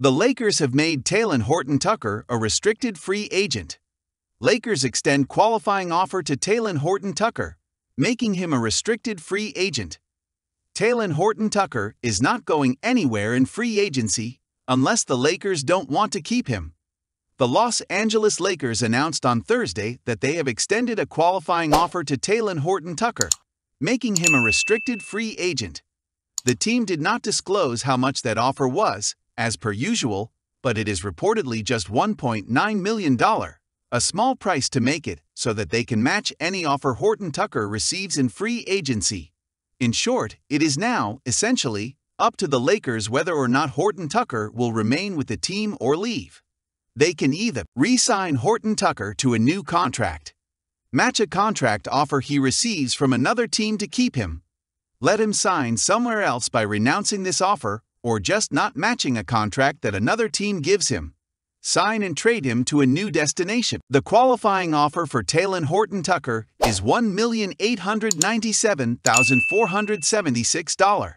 The Lakers have made Talen Horton Tucker a restricted free agent. Lakers extend qualifying offer to Talen Horton Tucker, making him a restricted free agent. Talen Horton Tucker is not going anywhere in free agency unless the Lakers don't want to keep him. The Los Angeles Lakers announced on Thursday that they have extended a qualifying offer to Talen Horton Tucker, making him a restricted free agent. The team did not disclose how much that offer was, as per usual, but it is reportedly just $1.9 million, a small price to make it so that they can match any offer Horton Tucker receives in free agency. In short, it is now, essentially, up to the Lakers whether or not Horton Tucker will remain with the team or leave. They can either re sign Horton Tucker to a new contract, match a contract offer he receives from another team to keep him, let him sign somewhere else by renouncing this offer, or just not matching a contract that another team gives him. Sign and trade him to a new destination. The qualifying offer for Talen Horton Tucker is $1,897,476.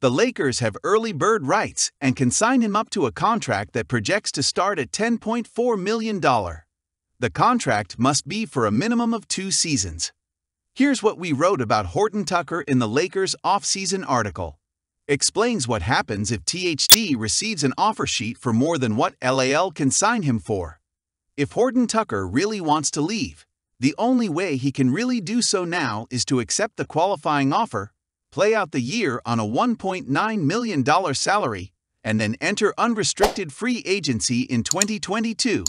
The Lakers have early bird rights and can sign him up to a contract that projects to start at $10.4 million. The contract must be for a minimum of two seasons. Here's what we wrote about Horton Tucker in the Lakers off-season article. Explains what happens if THT receives an offer sheet for more than what LAL can sign him for. If Horton Tucker really wants to leave, the only way he can really do so now is to accept the qualifying offer play out the year on a $1.9 million salary, and then enter unrestricted free agency in 2022.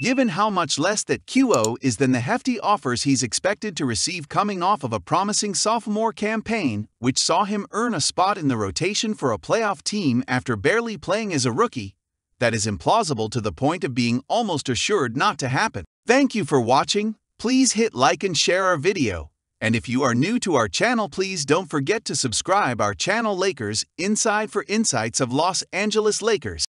Given how much less that QO is than the hefty offers he's expected to receive coming off of a promising sophomore campaign, which saw him earn a spot in the rotation for a playoff team after barely playing as a rookie, that is implausible to the point of being almost assured not to happen. Thank you for watching. Please hit like and share our video. And if you are new to our channel, please don't forget to subscribe our channel Lakers Inside for Insights of Los Angeles Lakers.